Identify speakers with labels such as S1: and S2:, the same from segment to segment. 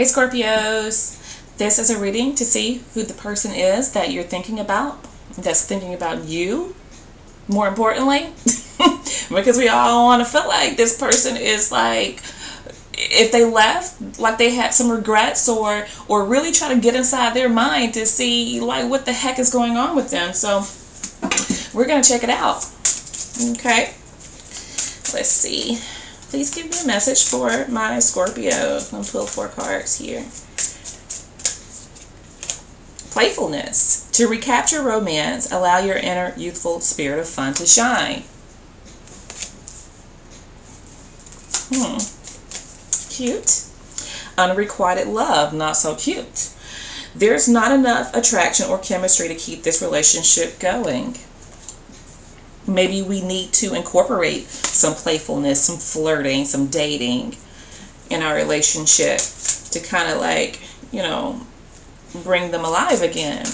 S1: Hey Scorpios, this is a reading to see who the person is that you're thinking about, that's thinking about you, more importantly, because we all want to feel like this person is like, if they left, like they had some regrets or or really try to get inside their mind to see like what the heck is going on with them. So we're gonna check it out. Okay. Let's see. Please give me a message for my Scorpio. I'm going to pull four cards here. Playfulness. To recapture romance, allow your inner youthful spirit of fun to shine. Hmm. Cute. Unrequited love, not so cute. There's not enough attraction or chemistry to keep this relationship going maybe we need to incorporate some playfulness, some flirting, some dating in our relationship to kind of like, you know, bring them alive again.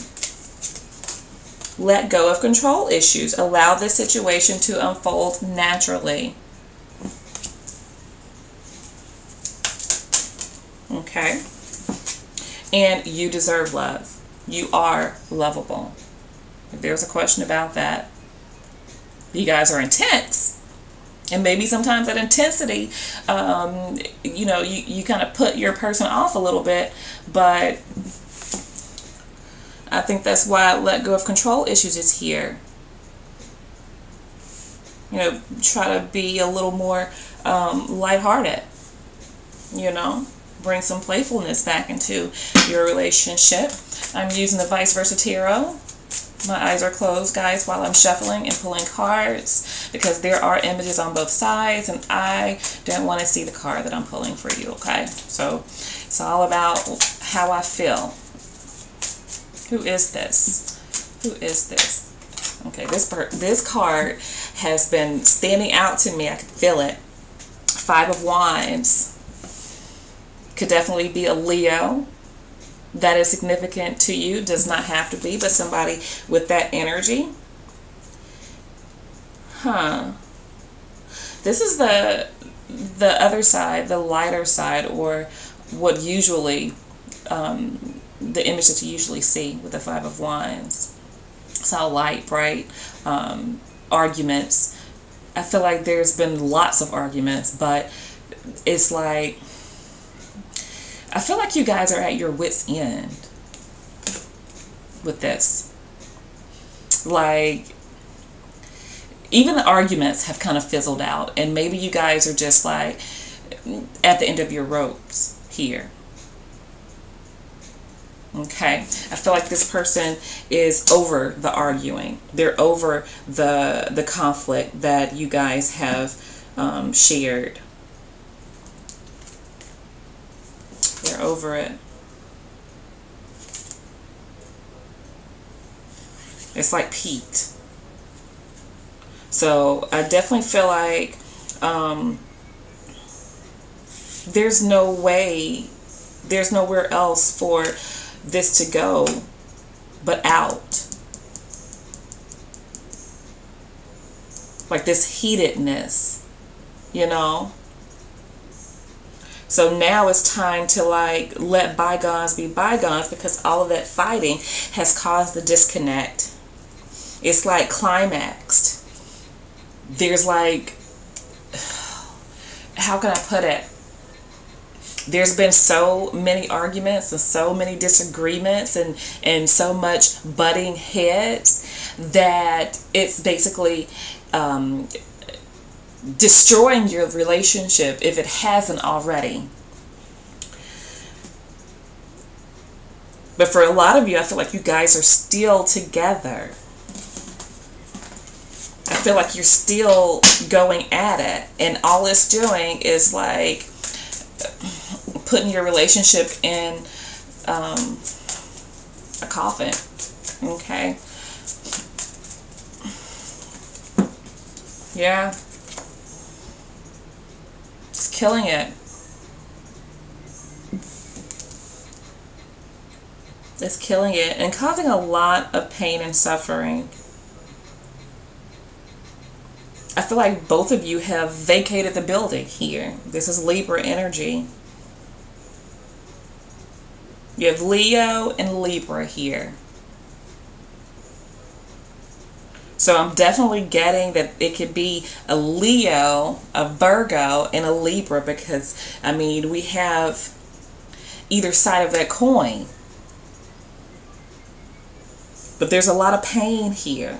S1: Let go of control issues. Allow the situation to unfold naturally. Okay. And you deserve love. You are lovable. If there's a question about that, you guys are intense. And maybe sometimes that intensity um, you know you, you kind of put your person off a little bit but i think that's why let go of control issues is here. You know try to be a little more um, lighthearted you know? Bring some playfulness back into your relationship. I'm using the vice versa tarot my eyes are closed, guys, while I'm shuffling and pulling cards because there are images on both sides and I don't want to see the card that I'm pulling for you, okay? So it's all about how I feel. Who is this? Who is this? Okay, this this card has been standing out to me. I can feel it. Five of Wands. Could definitely be a Leo that is significant to you. Does not have to be, but somebody with that energy. Huh. This is the the other side, the lighter side, or what usually um, the image that you usually see with the Five of Wands. It's all light, bright um, arguments. I feel like there's been lots of arguments, but it's like I feel like you guys are at your wits' end with this. Like, even the arguments have kind of fizzled out, and maybe you guys are just like at the end of your ropes here. Okay, I feel like this person is over the arguing. They're over the the conflict that you guys have um, shared. They're over it. It's like peaked. So I definitely feel like um, there's no way, there's nowhere else for this to go but out. Like this heatedness, you know? So now it's time to like let bygones be bygones because all of that fighting has caused the disconnect. It's like climaxed. There's like, how can I put it? There's been so many arguments and so many disagreements and, and so much butting heads that it's basically um, destroying your relationship if it hasn't already. But for a lot of you, I feel like you guys are still together. I feel like you're still going at it. And all it's doing is like putting your relationship in um, a coffin. Okay. Yeah killing it. It's killing it and causing a lot of pain and suffering. I feel like both of you have vacated the building here. This is Libra energy. You have Leo and Libra here. So I'm definitely getting that it could be a Leo, a Virgo, and a Libra because, I mean, we have either side of that coin. But there's a lot of pain here.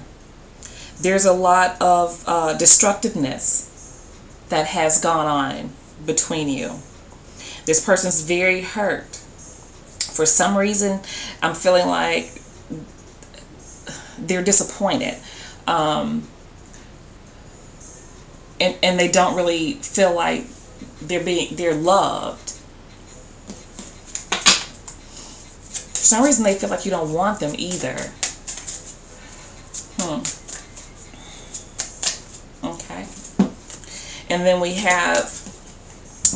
S1: There's a lot of uh, destructiveness that has gone on between you. This person's very hurt. For some reason, I'm feeling like they're disappointed. Um, and, and they don't really feel like they're being they're loved. For some reason they feel like you don't want them either. Hmm. Okay. And then we have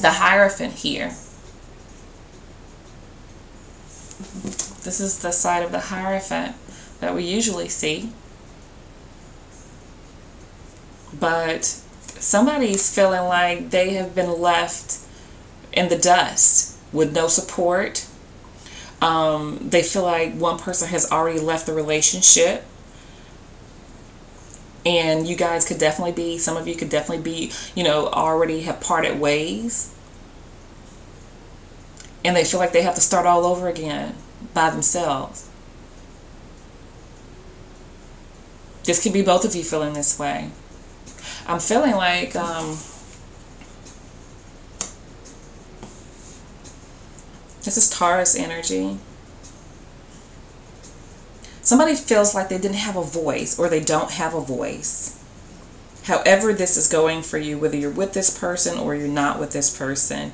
S1: the Hierophant here. This is the side of the Hierophant that we usually see. But somebody's feeling like they have been left in the dust with no support. Um, they feel like one person has already left the relationship. And you guys could definitely be some of you could definitely be you know already have parted ways. And they feel like they have to start all over again by themselves. This could be both of you feeling this way i'm feeling like um, this is taurus energy Somebody feels like they didn't have a voice or they don't have a voice. However this is going for you, whether you're with this person or you're not with this person,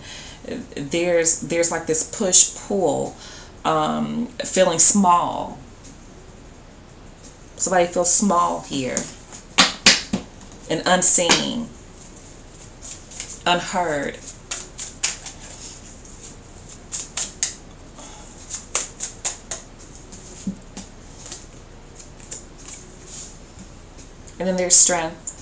S1: there's there's like this push-pull, um, feeling small. Somebody feels small here and unseen, unheard. And then there's strength.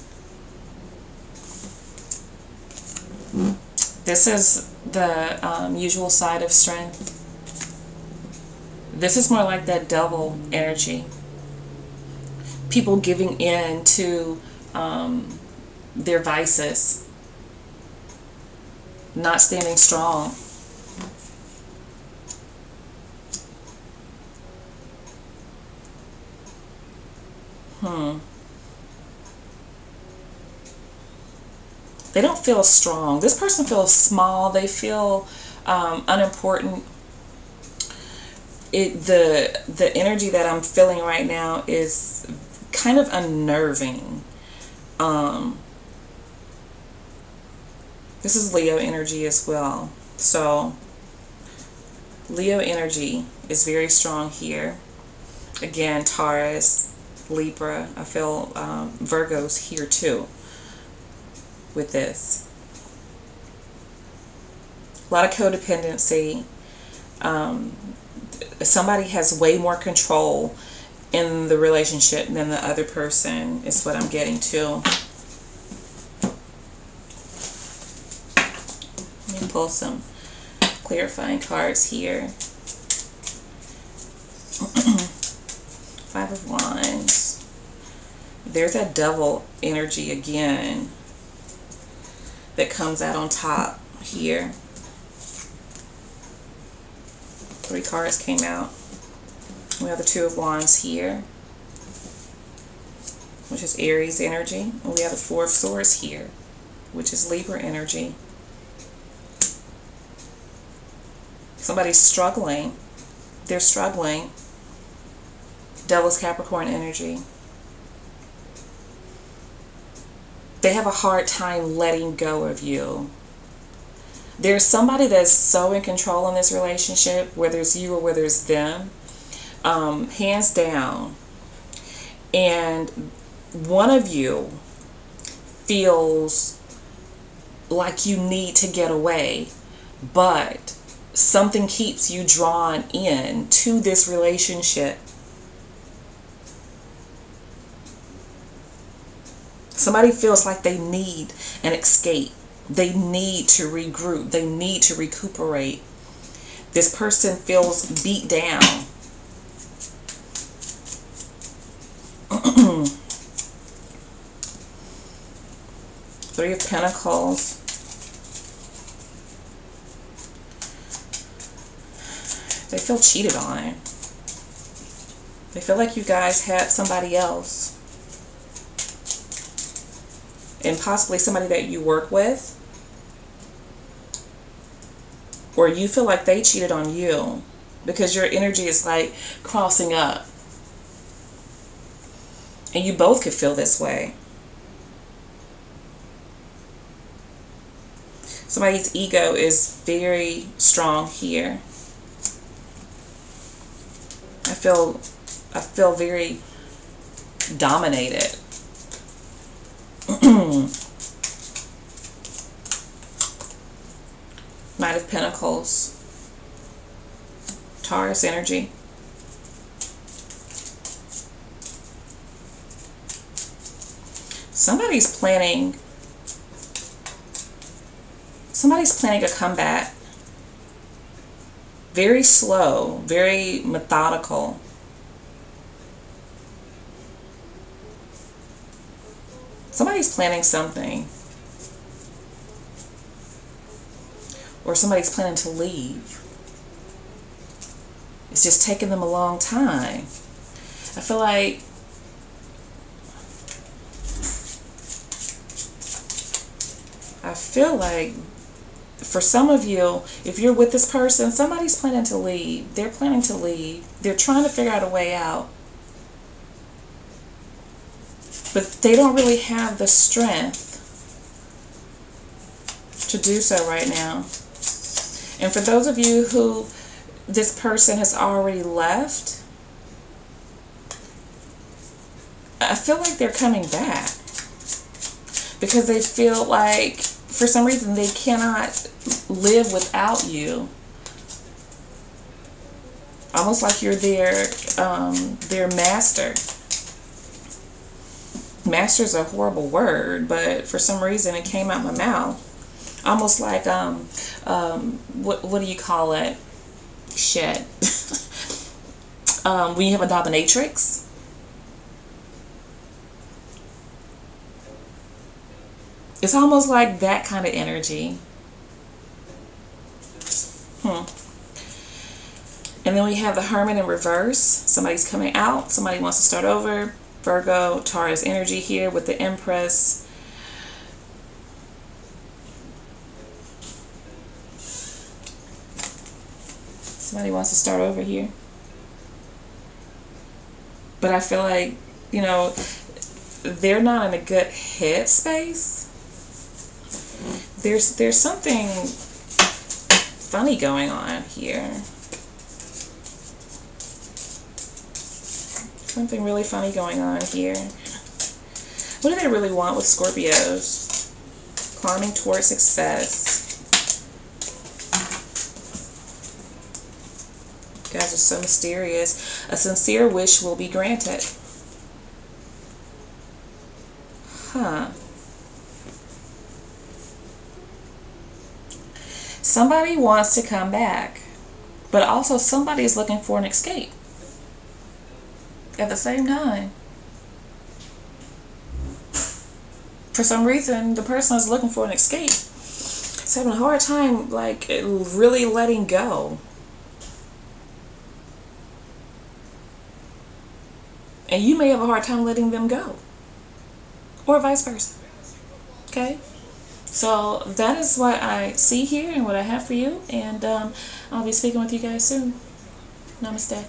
S1: This is the um, usual side of strength. This is more like that double energy. People giving in to um, their vices. Not standing strong. Hmm. they don't feel strong. This person feels small. They feel um, unimportant. It the the energy that I'm feeling right now is kind of unnerving. Um, this is Leo energy as well. So Leo energy is very strong here. Again, Taurus, Libra. I feel um, Virgo's here too with this. A lot of codependency. Um, somebody has way more control in the relationship than the other person is what I'm getting to. Let me pull some clarifying cards here. Five of Wands. There's that double energy again that comes out on top here. Three cards came out. We have the Two of Wands here, which is Aries energy. And we have the Four of Swords here, which is Libra energy. Somebody's struggling. They're struggling. Devil's Capricorn energy. they have a hard time letting go of you. There's somebody that's so in control in this relationship, whether it's you or whether it's them, um, hands down. And one of you feels like you need to get away, but something keeps you drawn in to this relationship Somebody feels like they need an escape. They need to regroup. They need to recuperate. This person feels beat down. Three of Pentacles. They feel cheated on. They feel like you guys had somebody else. And possibly somebody that you work with. Or you feel like they cheated on you. Because your energy is like crossing up. And you both could feel this way. Somebody's ego is very strong here. I feel I feel very dominated. Knight of Pentacles. Taurus energy. Somebody's planning somebody's planning a comeback. Very slow, very methodical. Somebody's planning something. Or somebody's planning to leave. It's just taking them a long time. I feel like I feel like for some of you, if you're with this person, somebody's planning to leave. They're planning to leave. They're trying to figure out a way out but they don't really have the strength to do so right now. And for those of you who this person has already left, I feel like they're coming back because they feel like for some reason they cannot live without you. Almost like you're their um, their master master is a horrible word, but for some reason it came out my mouth. Almost like, um, um, what, what do you call it? Shit. um, when you have a dominatrix. It's almost like that kind of energy. Hmm. And then we have the Hermit in reverse. Somebody's coming out. Somebody wants to start over. Virgo, Taurus energy here with the Empress. Somebody wants to start over here. But I feel like, you know, they're not in a good headspace. There's there's something funny going on here. Something really funny going on here. What do they really want with Scorpios? Climbing towards success. You guys are so mysterious. A sincere wish will be granted. Huh. Somebody wants to come back, but also somebody is looking for an escape at the same time. For some reason, the person is looking for an escape. Is having a hard time, like, really letting go. And you may have a hard time letting them go. Or vice versa. Okay? So that is what I see here and what I have for you. And um, I'll be speaking with you guys soon. Namaste.